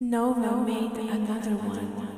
Nova made another one.